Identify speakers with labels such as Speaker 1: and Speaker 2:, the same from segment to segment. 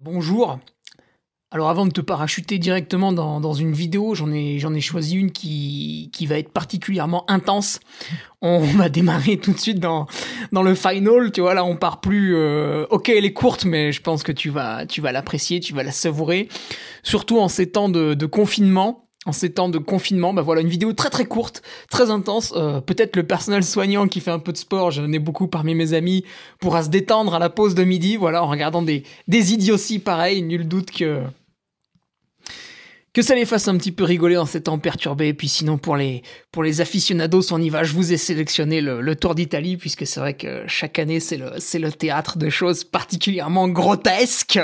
Speaker 1: Bonjour. Alors avant de te parachuter directement dans, une vidéo, j'en ai, choisi une qui, va être particulièrement intense. On va démarrer tout de suite dans, le final, tu vois, là on part plus... euh, ok, elle est courte, mais je pense que tu vas, tu vas l'apprécier, tu vas la savourer. Surtout en ces temps de confinement. En ces temps de confinement, bah voilà, une vidéo très très courte, très intense. Euh, Peut-être le personnel soignant qui fait un peu de sport, j'en ai beaucoup parmi mes amis, pourra se détendre à la pause de midi, voilà, en regardant des, des idioties pareils. Nul doute que que ça les fasse un petit peu rigoler en ces temps perturbés. Puis sinon, pour les, pour les aficionados, on y va. Je vous ai sélectionné le, Tour d'Italie, puisque c'est vrai que chaque année, c'est le, le théâtre de choses particulièrement grotesques.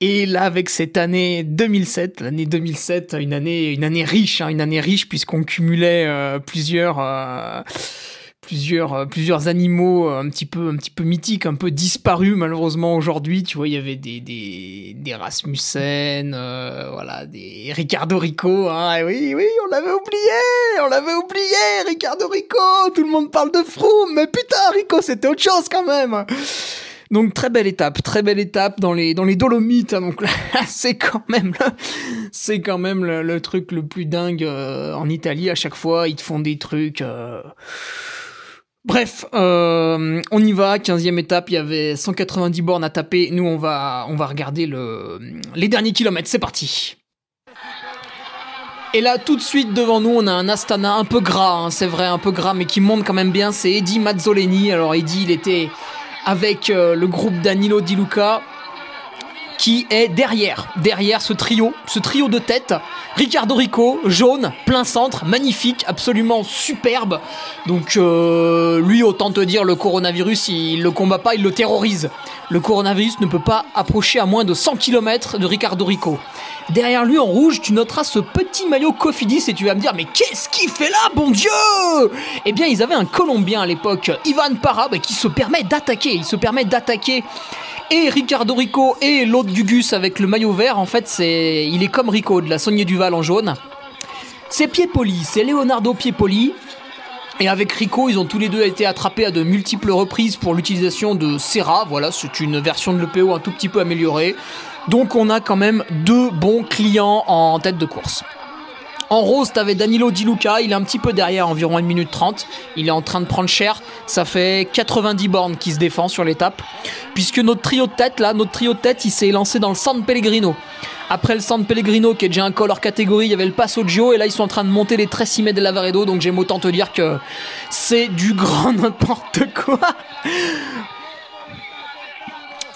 Speaker 1: Et là, avec cette année 2007, l'année 2007, une année, une année riche, hein, une année riche, puisqu'on cumulait euh, plusieurs... euh, plusieurs euh, plusieurs animaux euh, un petit peu un petit peu mythiques un peu disparus malheureusement aujourd'hui tu vois il y avait des des des Rasmussen euh, voilà des Ricardo Rico hein oui oui on l'avait oublié on l'avait oublié Ricardo Rico tout le monde parle de Froome mais putain Rico c'était autre chose quand même donc très belle étape, très belle étape dans les dans les Dolomites. hein. donc là, c'est quand même c'est quand même le, truc le plus dingue en Italie. À chaque fois, ils te font des trucs. Bref, euh, on y va. 15e étape, il y avait 190 bornes à taper. Nous, on va on va regarder le les derniers kilomètres. C'est parti. Et là, tout de suite devant nous, on a un Astana un peu gras, hein, c'est vrai, un peu gras, mais qui monte quand même bien. C'est Eddie Mazzoleni. Alors, Eddie, il était avec euh, le groupe Danilo Di Luca qui est derrière, derrière ce trio, ce trio de tête. Ricardo Rico, jaune, plein centre, magnifique, absolument superbe. Donc euh, lui, autant te dire, le coronavirus, il le combat pas, il le terrorise. Le coronavirus ne peut pas approcher à moins de 100 km de Ricardo Rico. Derrière lui, en rouge, tu noteras ce petit maillot Cofidis et tu vas me dire, mais qu'est-ce qu'il fait là, bon Dieu Eh bien, ils avaient un Colombien à l'époque, Ivan Parra, bah, qui se permet d'attaquer. Il se permet d'attaquer et Ricardo Rico et l'autre Gugus avec le maillot vert, en fait, c'est, il est comme Rico de la Saunier Duval en jaune. C'est Piepoli, c'est Leonardo Piepoli. Et avec Rico, ils ont tous les deux été attrapés à de multiples reprises pour l'utilisation de Serra. Voilà, c'est une version de l'EPO un tout petit peu améliorée. Donc on a quand même deux bons clients en tête de course. En rose, t'avais Danilo Di Luca, il est un petit peu derrière, environ 1 minute 30. Il est en train de prendre cher. Ça fait 90 bornes qui se défend sur l'étape. Puisque notre trio de tête, là, notre trio de tête, il s'est lancé dans le San Pellegrino. Après le San Pellegrino, qui est déjà un col hors catégorie, il y avait le Passo Gio, et là ils sont en train de monter les Tresime de Lavaredo, donc j'aime autant te dire que c'est du grand n'importe quoi.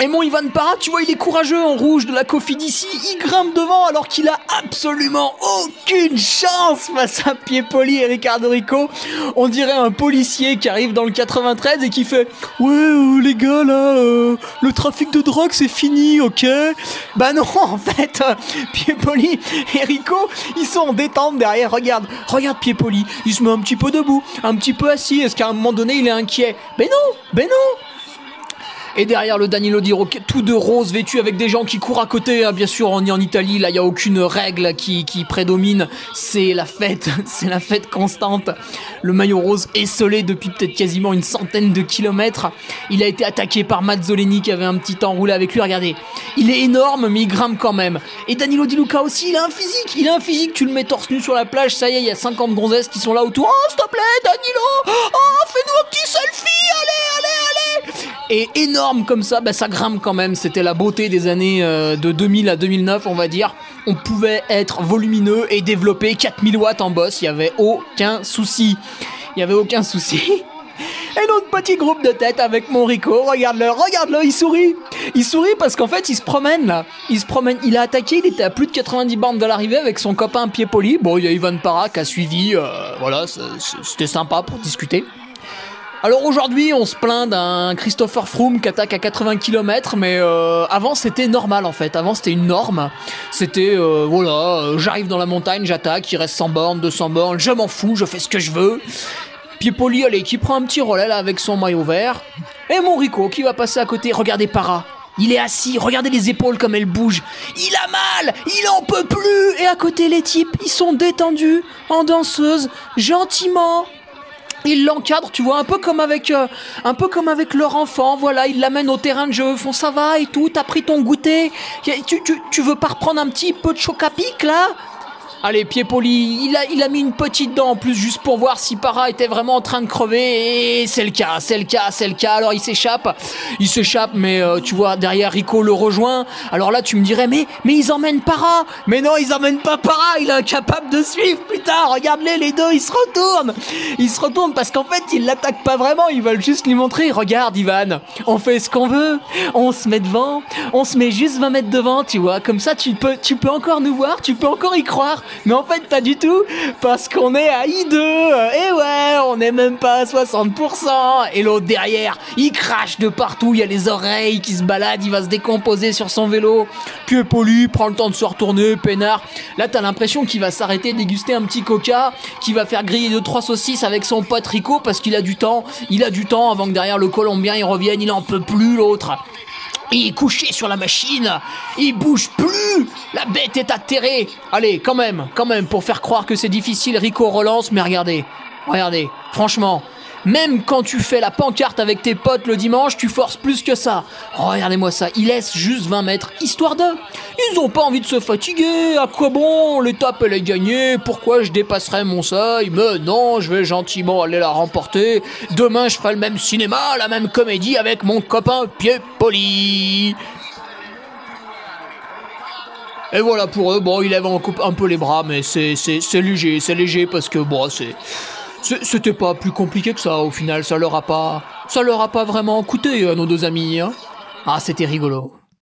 Speaker 1: Et mon Ivan Parra, tu vois, il est courageux en rouge de la Cofidis. Il grimpe devant alors qu'il a absolument aucune chance face à Piepoli et Ricardo Rico. On dirait un policier qui arrive dans le 93 et qui fait Ouais, euh, les gars, là, euh, le trafic de drogue, c'est fini, ok? Bah non, en fait, euh, et Rico, ils sont en détente derrière. Regarde, regarde Piepoli, il se met un petit peu debout, un petit peu assis. Est-ce qu'à un moment donné, il est inquiet? Mais non, mais non et derrière le Danilo Di Rocca, tout de rose vêtu avec des gens qui courent à côté. hein. Bien sûr, on est en Italie, là, il n'y a aucune règle qui, qui prédomine. C'est la fête, c'est la fête constante. Le maillot rose esselé depuis peut-être quasiment une centaine de kilomètres. Il a été attaqué par Mazzoleni qui avait un petit temps roulé avec lui. Regardez, il est énorme, mais il grimpe quand même. Et Danilo Di Luca aussi, il a un physique. Il a un physique, tu le mets torse nu sur la plage, ça y est, il y a 50 gonzesses qui sont là autour. Oh, s'il te plaît, Danilo Oh, fais-nous un petit selfie, et énorme comme ça, bah, ça grimpe quand même. C'était la beauté des années euh, de 2000 à 2009, on va dire. On pouvait être volumineux et développer 4000 watts en boss. Il y avait aucun souci. Il y avait aucun souci. Et notre petit groupe de tête avec mon Rico, regarde-le, regarde-le, il sourit. Il sourit parce qu'en fait, il se promène là. Il se promène, il a attaqué, il était à plus de 90 bornes de l'arrivée avec son copain pied poli. Bon, il y a Ivan Parra qui a suivi, euh, voilà, c'était sympa pour discuter. Alors aujourd'hui, on se plaint d'un Christopher Froome qui attaque à 80 km, mais euh, avant c'était normal en fait. Avant c'était une norme. C'était euh, voilà, euh, j'arrive dans la montagne, j'attaque, il reste 100 bornes, 200 bornes, je m'en fous, je fais ce que je veux. Piepoli, allez, qui prend un petit relais là avec son maillot vert. Et mon Rico qui va passer à côté. Regardez Para. Il est assis, regardez les épaules comme elles bougent. Il a mal, il en peut plus. Et à côté les types, ils sont détendus, en danseuse, gentiment. Il l'encadre, tu vois, un peu comme avec, euh, un peu comme avec leur enfant. Voilà, il l'amène au terrain de jeu, font ça va et tout. T'as pris ton goûter. Tu veux pas reprendre un petit peu de choc à pic là? Allez, pied poli, il a, il a mis une petite dent en plus juste pour voir si Para était vraiment en train de crever. Et c'est le cas, c'est le cas, c'est le cas. Alors il s'échappe, il s'échappe, mais euh, tu vois, derrière Rico le rejoint. Alors là, tu me dirais, mais, mais ils emmènent Para. Mais non, ils emmènent pas Para, il est incapable de suivre. Putain, regarde-les, les deux, ils se retournent. Ils se retournent parce qu'en fait, ils l'attaquent pas vraiment, ils veulent juste lui montrer. Regarde, Ivan, on fait ce qu'on veut, on se met devant, on se met juste 20 mètres devant, tu vois. Comme ça, tu peux, tu peux encore nous voir, tu peux encore y croire. Mais en fait, pas du tout, parce qu'on est à I2. Et ouais, on n'est même pas à 60%. Et l'autre derrière, il crache de partout, il y a les oreilles qui se baladent, il va se décomposer sur son vélo. Pied poli, prend le temps de se retourner, peinard. Là, t'as l'impression qu'il va s'arrêter, déguster un petit coca, qu'il va faire griller deux trois saucisses avec son pote parce qu'il a du temps. Il a du temps avant que derrière le Colombien il revienne, il en peut plus l'autre. Il est couché sur la machine, il bouge plus, la bête est atterrée. Allez, quand même, quand même, pour faire croire que c'est difficile, Rico relance, mais regardez, regardez, franchement, même quand tu fais la pancarte avec tes potes le dimanche, tu forces plus que ça. Regardez-moi ça, il laisse juste 20 mètres, histoire de. Ils ont pas envie de se fatiguer, à quoi bon L'étape elle est gagnée, pourquoi je dépasserai mon seuil? Mais non, je vais gentiment aller la remporter. Demain je ferai le même cinéma, la même comédie avec mon copain Pied Poli. Et voilà pour eux, bon, il lève un peu les bras, mais c'est léger, c'est léger parce que bon, c'est. C'était pas plus compliqué que ça au final, ça leur a pas, ça leur a pas vraiment coûté à nos deux amis. Hein. ah, c'était rigolo.